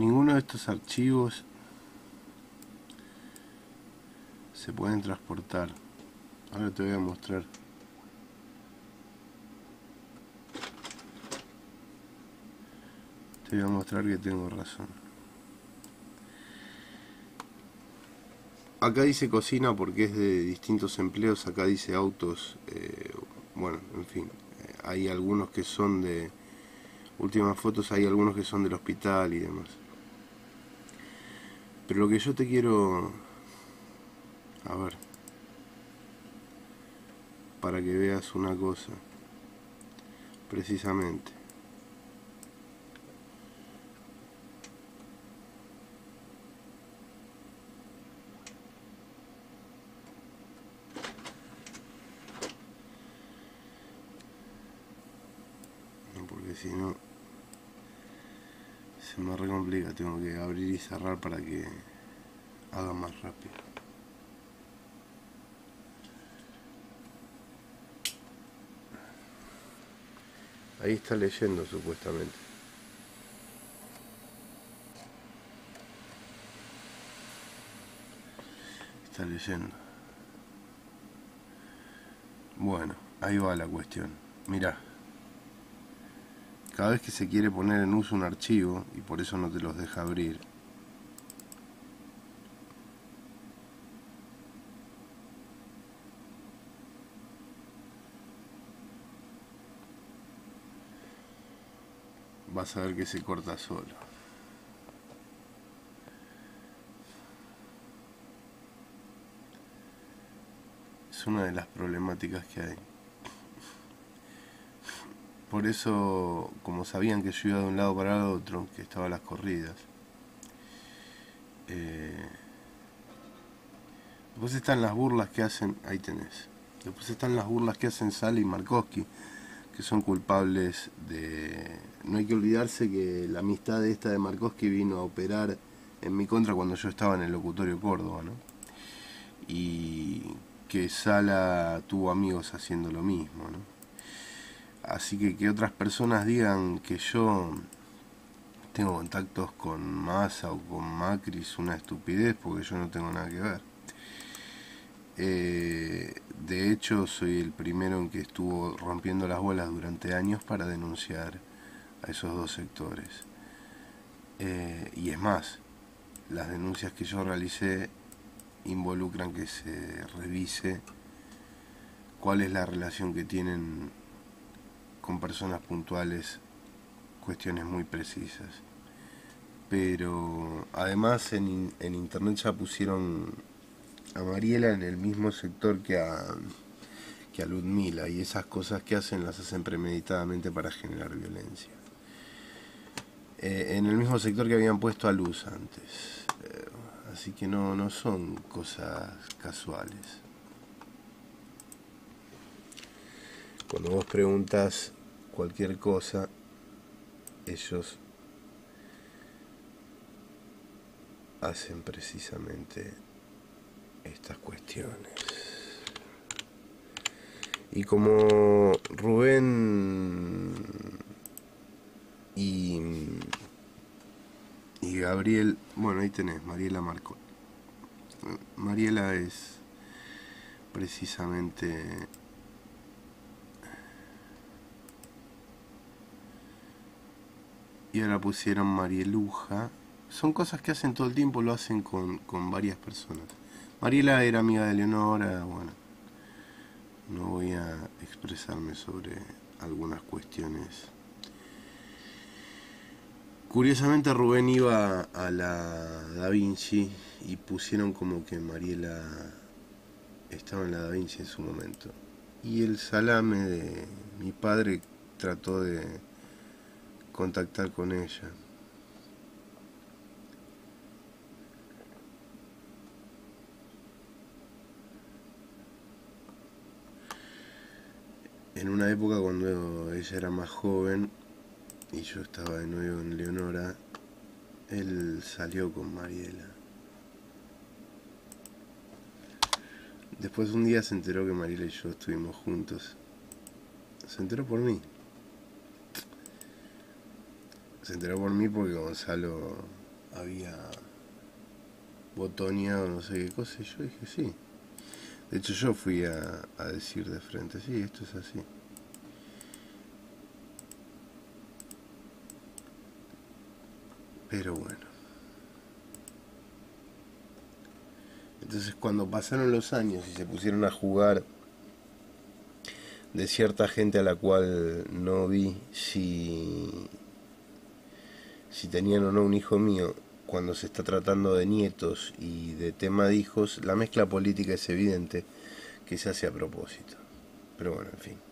ninguno de estos archivos se pueden transportar. Ahora te voy a mostrar. Te voy a mostrar que tengo razón. Acá dice cocina porque es de distintos empleos, acá dice autos, eh, bueno, en fin, eh, hay algunos que son de últimas fotos, hay algunos que son del hospital y demás. Pero lo que yo te quiero, a ver, para que veas una cosa, precisamente. porque si no se me recomplica, tengo que abrir y cerrar para que haga más rápido. Ahí está leyendo supuestamente. Está leyendo. Bueno, ahí va la cuestión. Mira cada vez que se quiere poner en uso un archivo y por eso no te los deja abrir vas a ver que se corta solo. Es una de las problemáticas que hay por eso, como sabían que yo iba de un lado para el otro, que estaba las corridas. Eh, después están las burlas que hacen, ahí tenés. Después están las burlas que hacen Sally y Markowski, que son culpables de... No hay que olvidarse que la amistad esta de Markowski vino a operar en mi contra cuando yo estaba en el locutorio Córdoba, ¿no? Y que Sala tuvo amigos haciendo lo mismo, ¿no? Así que que otras personas digan que yo tengo contactos con Massa o con Macri es una estupidez porque yo no tengo nada que ver. Eh, de hecho, soy el primero en que estuvo rompiendo las bolas durante años para denunciar a esos dos sectores. Eh, y es más, las denuncias que yo realicé involucran que se revise cuál es la relación que tienen con personas puntuales cuestiones muy precisas. Pero además en, en internet ya pusieron a Mariela en el mismo sector que a, que a Ludmila y esas cosas que hacen las hacen premeditadamente para generar violencia. Eh, en el mismo sector que habían puesto a Luz antes. Eh, así que no, no son cosas casuales. Cuando vos preguntas cualquier cosa, ellos hacen precisamente estas cuestiones. Y como Rubén y, y Gabriel, bueno, ahí tenés, Mariela Marco. Mariela es precisamente y ahora pusieron Marieluja. Son cosas que hacen todo el tiempo, lo hacen con, con varias personas. Mariela era amiga de Leonora, bueno, no voy a expresarme sobre algunas cuestiones. Curiosamente Rubén iba a la Da Vinci y pusieron como que Mariela estaba en la Da Vinci en su momento. Y el salame de mi padre trató de contactar con ella. En una época cuando ella era más joven y yo estaba de nuevo en Leonora, él salió con Mariela. Después un día se enteró que Mariela y yo estuvimos juntos. Se enteró por mí se enteró por mí porque Gonzalo había botoneado no sé qué cosa, y yo dije sí. De hecho yo fui a, a decir de frente, sí, esto es así. Pero bueno. Entonces cuando pasaron los años y se pusieron a jugar de cierta gente a la cual no vi si, si tenían o no un hijo mío, cuando se está tratando de nietos y de tema de hijos, la mezcla política es evidente que se hace a propósito. Pero bueno, en fin.